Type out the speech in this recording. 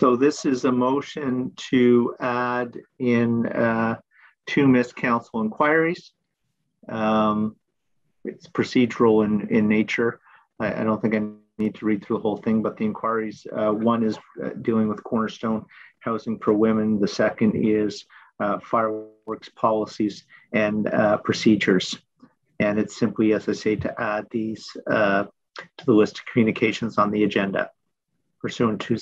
So this is a motion to add in uh, two missed council inquiries. Um, it's procedural in, in nature. I, I, don't think I need to read through the whole thing, but the inquiries, uh, one is uh, dealing with Cornerstone Housing for Women. The second is uh, fireworks policies and uh, procedures. And it's simply, as I say, to add these uh, to the list of communications on the agenda pursuant to